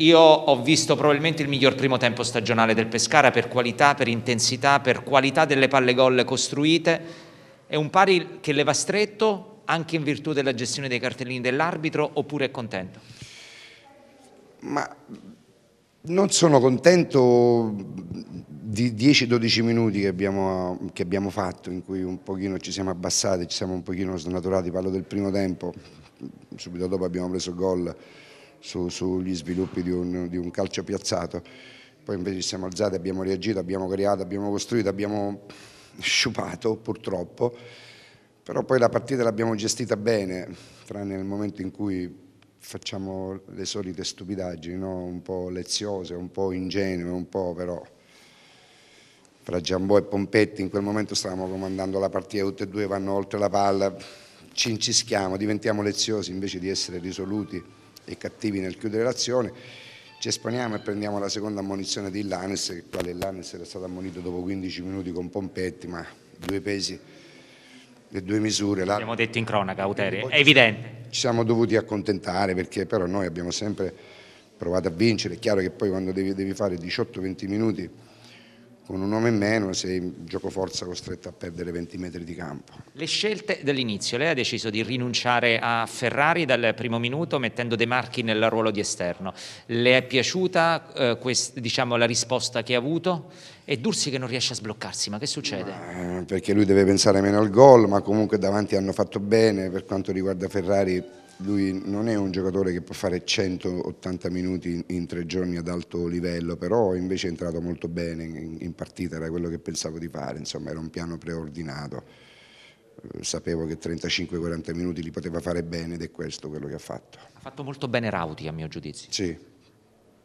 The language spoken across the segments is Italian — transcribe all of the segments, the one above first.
io ho visto probabilmente il miglior primo tempo stagionale del Pescara per qualità, per intensità, per qualità delle palle gol costruite. È un pari che le va stretto anche in virtù della gestione dei cartellini dell'arbitro oppure è contento? Ma non sono contento di 10-12 minuti che abbiamo, che abbiamo, fatto, in cui un pochino ci siamo abbassati, ci siamo un pochino snaturati, parlo del primo tempo, subito dopo abbiamo preso gol su, sugli sviluppi di un, di un, calcio piazzato, poi invece ci siamo alzati, abbiamo reagito, abbiamo creato, abbiamo costruito, abbiamo sciupato purtroppo, però poi la partita l'abbiamo gestita bene, tranne nel momento in cui facciamo le solite stupidaggini, no? un po' leziose, un po' ingenue, un po' però fra Giambò e Pompetti in quel momento stavamo comandando la partita, tutte e due vanno oltre la palla, ci incischiamo, diventiamo leziosi invece di essere risoluti e cattivi nel chiudere l'azione, ci esponiamo e prendiamo la seconda ammonizione di Lanes, il quale Lanes era stato ammonito dopo 15 minuti con Pompetti, ma due pesi le due misure. Abbiamo detto in cronaca, Auteri, è evidente. Ci siamo dovuti accontentare perché però noi abbiamo sempre provato a vincere, è chiaro che poi quando devi, devi fare 18-20 minuti con un uomo in meno sei in gioco forza costretto a perdere 20 metri di campo. Le scelte dell'inizio, lei ha deciso di rinunciare a Ferrari dal primo minuto mettendo De Marchi nel ruolo di esterno. Le è piaciuta eh, quest, diciamo, la risposta che ha avuto? E Dursi che non riesce a sbloccarsi, ma che succede? Ma, eh, perché lui deve pensare meno al gol, ma comunque davanti hanno fatto bene, per quanto riguarda Ferrari lui non è un giocatore che può fare 180 minuti in, tre giorni ad alto livello, però invece è entrato molto bene in, in partita, era quello che pensavo di fare, insomma era un piano preordinato, eh, sapevo che 35-40 minuti li poteva fare bene ed è questo quello che ha fatto. Ha fatto molto bene Rauti a mio giudizio. Sì,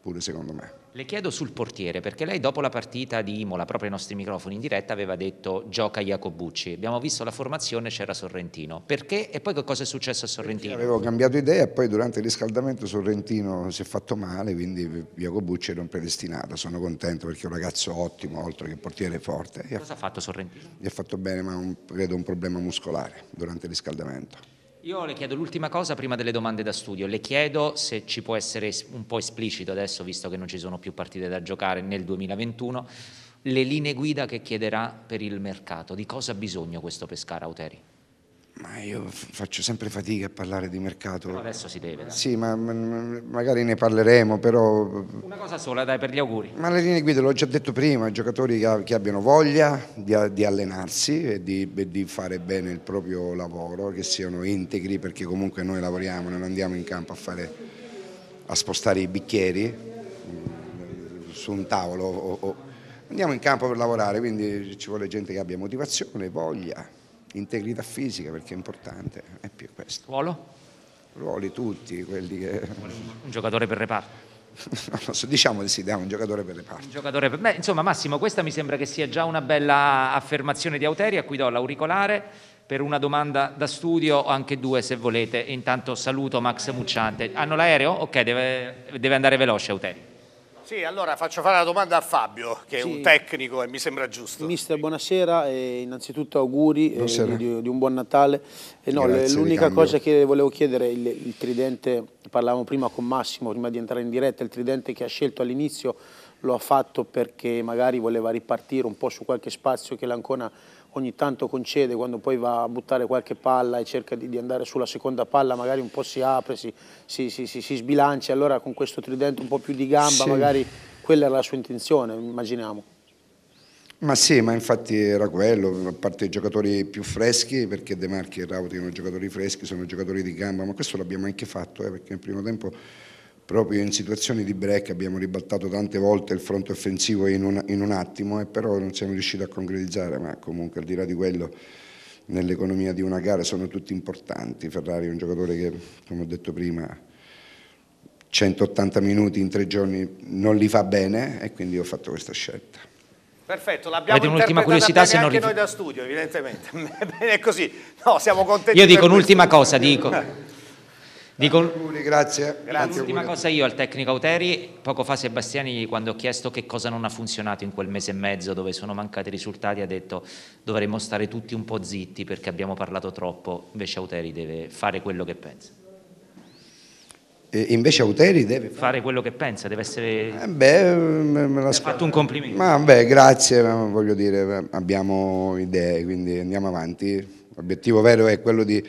pure secondo me. Le chiedo sul portiere, perché lei dopo la partita di Imola, proprio ai nostri microfoni in diretta, aveva detto gioca Jacobucci. Abbiamo visto la formazione, c'era Sorrentino. Perché? E poi che cosa è successo a Sorrentino? Perché avevo cambiato idea e poi durante il riscaldamento Sorrentino si è fatto male, quindi Jacobucci era un predestinato. Sono contento perché è un ragazzo ottimo, oltre che portiere forte. Cosa ha fatto Sorrentino? Gli ha fatto bene, ma un, credo un problema muscolare durante il riscaldamento. Io le chiedo l'ultima cosa prima delle domande da studio, le chiedo se ci può essere un po' esplicito adesso, visto che non ci sono più partite da giocare nel 2021, le linee guida che chiederà per il mercato, di cosa ha bisogno questo Pescara Auteri? Ma io faccio sempre fatica a parlare di mercato. Però adesso si deve. Dai. Sì, ma magari ne parleremo, però... Una cosa sola, dai, per gli auguri. Ma le linee guida, l'ho già detto prima, giocatori che, che abbiano voglia di, di allenarsi e di, e di, fare bene il proprio lavoro, che siano integri, perché comunque noi lavoriamo, non andiamo in campo a, fare, a spostare i bicchieri mm, su un tavolo, o, o, andiamo in campo per lavorare, quindi ci vuole gente che abbia motivazione, voglia integrità fisica perché è importante, è più questo. Ruolo? Ruoli tutti, quelli che... Un giocatore per reparto? non so, diciamo di sì, diamo un giocatore per reparto. Un giocatore per... Beh, insomma Massimo, questa mi sembra che sia già una bella affermazione di Auteri, a cui do l'auricolare per una domanda da studio, o anche due se volete. Intanto saluto Max Mucciante. Hanno l'aereo? Ok, deve, deve andare veloce Auteri. Sì, allora faccio fare la domanda a Fabio, che sì. è un tecnico e mi sembra giusto. Mister, buonasera e innanzitutto auguri eh, di, di, un buon Natale. Eh, no, l'unica cosa che volevo chiedere, il, il tridente, parlavamo prima con Massimo, prima di entrare in diretta, il tridente che ha scelto all'inizio lo ha fatto perché magari voleva ripartire un po' su qualche spazio che l'Ancona ogni tanto concede quando poi va a buttare qualche palla e cerca di, di andare sulla seconda palla magari un po' si apre, si, si, si, si sbilancia allora con questo tridente un po' più di gamba sì. magari quella era la sua intenzione, immaginiamo. Ma sì, ma infatti era quello, a parte i giocatori più freschi, perché De Marchi e Rauti sono giocatori freschi, sono giocatori di gamba, ma questo l'abbiamo anche fatto, eh, perché nel primo tempo proprio in situazioni di break abbiamo ribaltato tante volte il fronte offensivo in un, in un attimo, eh, però non siamo riusciti a concretizzare, ma comunque al di là di quello nell'economia di una gara sono tutti importanti. Ferrari è un giocatore che, come ho detto prima, 180 minuti in tre giorni non li fa bene e quindi ho fatto questa scelta. Perfetto, l'abbiamo un'ultima curiosità se non anche noi da studio, evidentemente. Bene così. No, siamo contenti. Io dico un'ultima cosa, dico Dico, auguri, grazie. grazie. L'ultima cosa io al tecnico Auteri, poco fa Sebastiani quando ho chiesto che cosa non ha funzionato in quel mese e mezzo dove sono mancati i risultati ha detto dovremmo stare tutti un po' zitti perché abbiamo parlato troppo, invece Auteri deve fare quello che pensa. E invece Auteri deve fare quello che pensa, deve essere... Eh beh, me, me ha fatto un complimento. Ma beh, grazie, voglio dire, abbiamo idee, quindi andiamo avanti. L'obiettivo vero è quello di,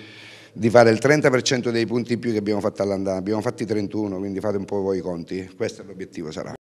di fare il 30% dei punti in più che abbiamo fatto all'andata. Abbiamo fatti 31, quindi fate un po' voi i conti. Questo è l'obiettivo sarà.